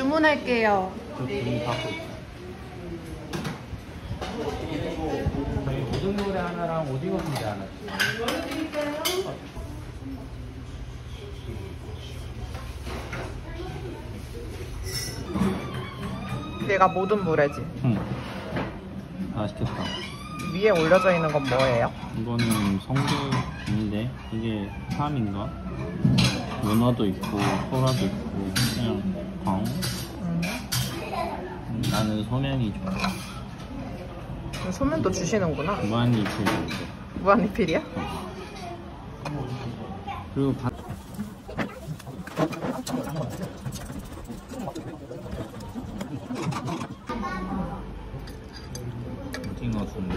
주문할게요. 저 지금 받고 있어요. 저희 오징어 노래 하나랑 오징어 순대 하나. 얘가 모든 물회지. 응. 맛있겠다. 위에 올려져 있는 건 뭐예요? 이거는 성게인데 이게 참인가? 문어도 있고 소라도 있고 그냥 광 어? 음. 음, 나는 소면이 좋아. 소면도 주시는구나. 무한리필. 무한리필이야? 그리고 반 오징어 순대.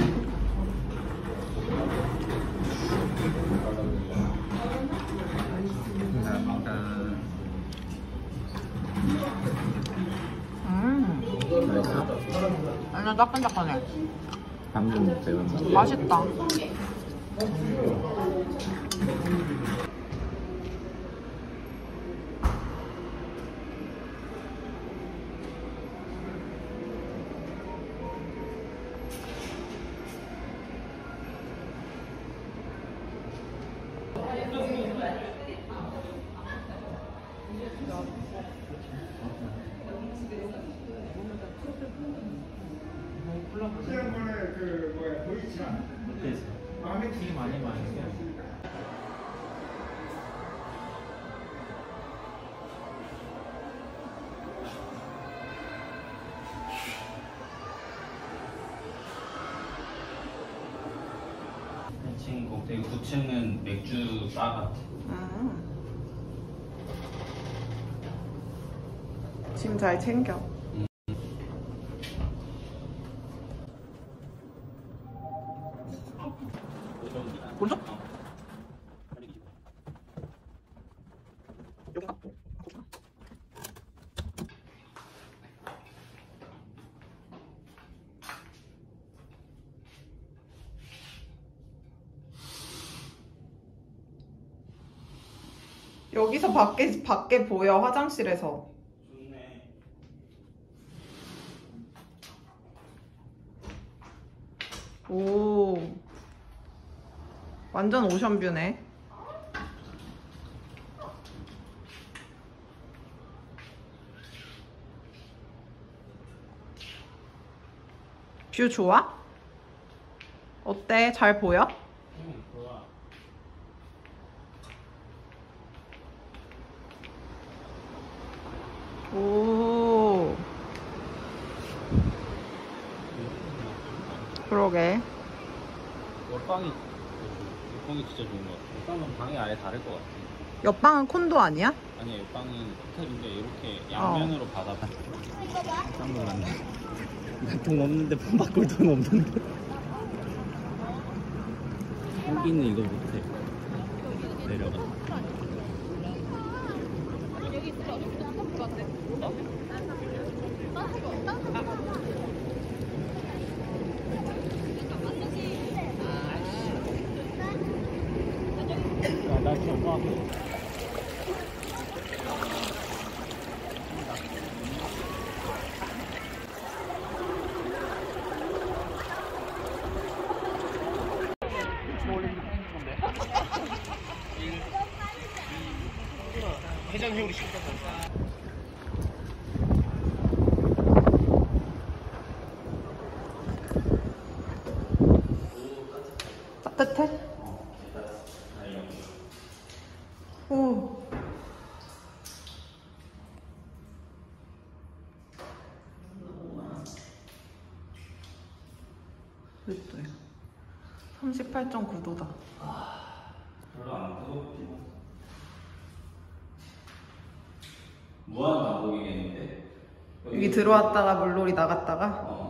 완전 따끈따끈해. 방금 먹어요. 맛있다. 지난번에 그 뭐야 보이차 마음에 튀김 많이 맛있어요. 층 꼭대기 9층은 맥주 바 같아. 음. 짐잘 챙겨. 여기서 밖에 밖에 보여 화장실에서. 오. 완전 오션뷰네. 뷰 좋아? 어때? 잘 보여? 응, 좋아. 오. 그러게. 옆방이 옆방이 진짜 좋은 것 같아. 옆방은 방이 아예 다를 것 같아. 옆방은 콘도 아니야? 아니야 옆방은 호텔인데 이렇게 양면으로 바다. 깜짝 놀랐네. 나돈 없는데 돈 바꿀 돈 없는데. 여기는 이거 못해. 내려가. 아, 나 지금 와. 따뜻해? 오. 몇 도야? 38.9도다. 별로 안 뜨겁지. 무한 반복이겠는데? 여기 들어왔다가 물놀이 나갔다가 어.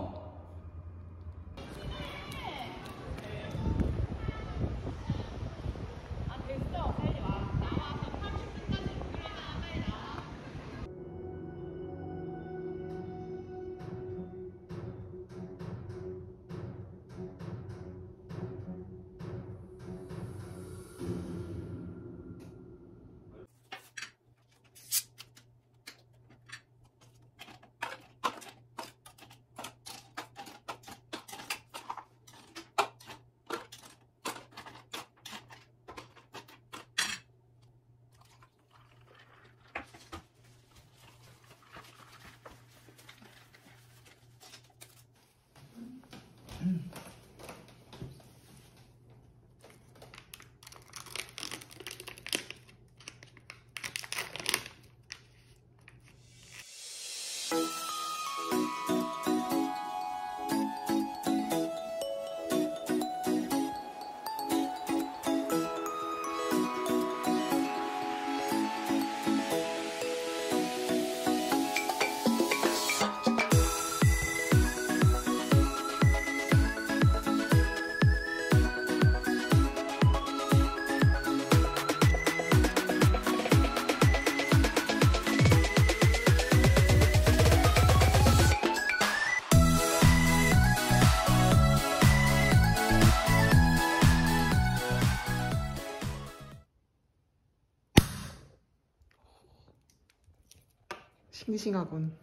싱싱하군.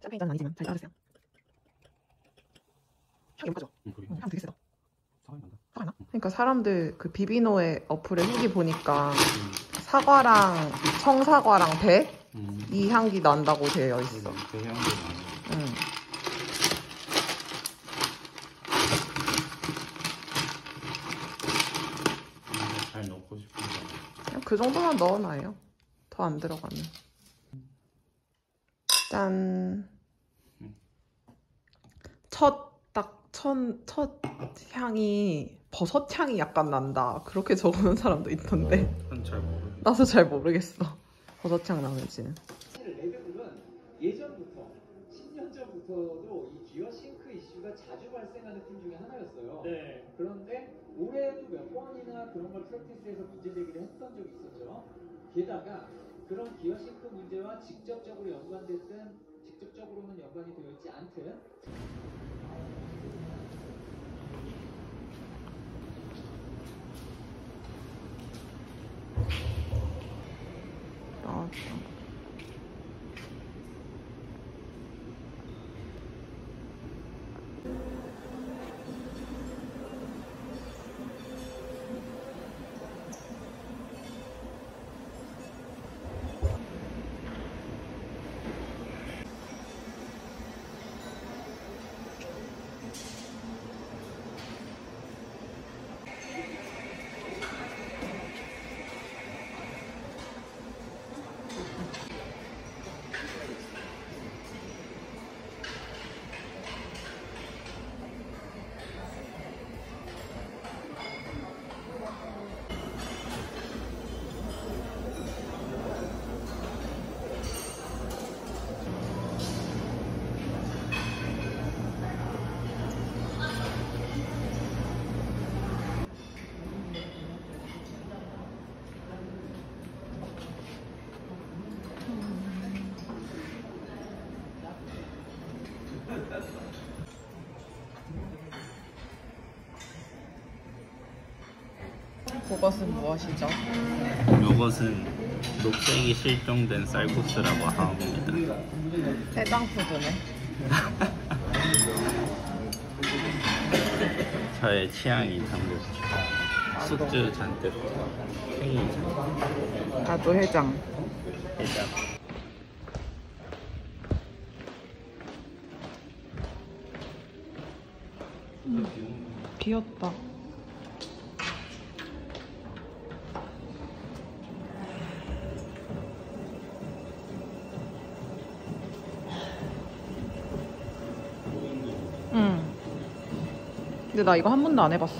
샴페인 잔은 아니지만 잘 따르세요. 향이 너무 까죠? 그래. 응, 향 되게 세다. 사과이 난다. 사과나? 그러니까 사람들 그 비비노의 어플에 후기 보니까 사과랑 청사과랑 배? 음. 이 향기 난다고 되어 있어. 그 향도 나네. 응. 잘 넣고 싶은데. 그냥 그 정도만 넣어놔요. 더 안 들어가면. 짠. 첫, 딱, 첫, 첫 향이 버섯 향이 약간 난다. 그렇게 적는 사람도 있던데. 한잘 모르. 나도 잘 모르겠어. 버섯 향 나는지는. 사실 레드불은 예전부터 10년 전부터도 이 기어 싱크 이슈가 자주 발생하는 팀 중에 하나였어요. 그런데 올해도 몇 번이나 그런 걸 프랙티스에서 문제 제기를 했던 적이 있었죠. 게다가 그런 싱크 문제와 직접적으로 연관됐든 직접적으로는 연관이 되어 있지 않든. 아, 그것은 무엇이죠? 요것은 녹색이 실종된 쌀국수라고 합니다. 해장푸드네. 저의 취향이 담겨 숙주 잔뜩 팽이 나도 해장. 해장. 귀엽다. 응. 근데 나 이거 한 번도 안 해봤어.